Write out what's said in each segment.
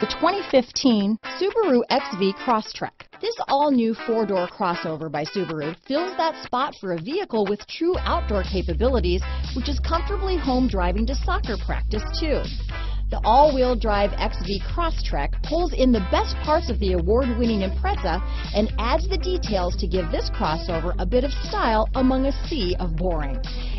The 2015 Subaru XV Crosstrek. This all-new four-door crossover by Subaru fills that spot for a vehicle with true outdoor capabilities, which is comfortably home driving to soccer practice too. The all-wheel drive XV Crosstrek pulls in the best parts of the award-winning Impreza and adds the details to give this crossover a bit of style among a sea of boring.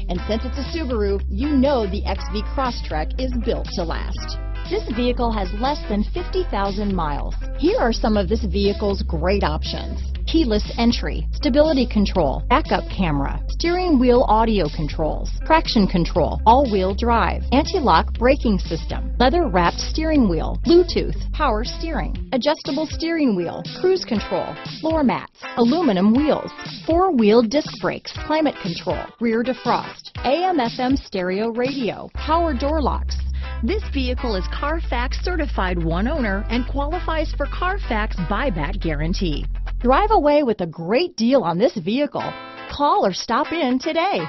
And since it's a Subaru, you know the XV Crosstrek is built to last. This vehicle has less than 50,000 miles. Here are some of this vehicle's great options. Keyless entry, stability control, backup camera, steering wheel audio controls, traction control, all-wheel drive, anti-lock braking system, leather-wrapped steering wheel, Bluetooth, power steering, adjustable steering wheel, cruise control, floor mats, aluminum wheels, four-wheel disc brakes, climate control, rear defrost, AM-FM stereo radio, power door locks, this vehicle is Carfax certified one owner and qualifies for Carfax buyback guarantee. Drive away with a great deal on this vehicle. Call or stop in today.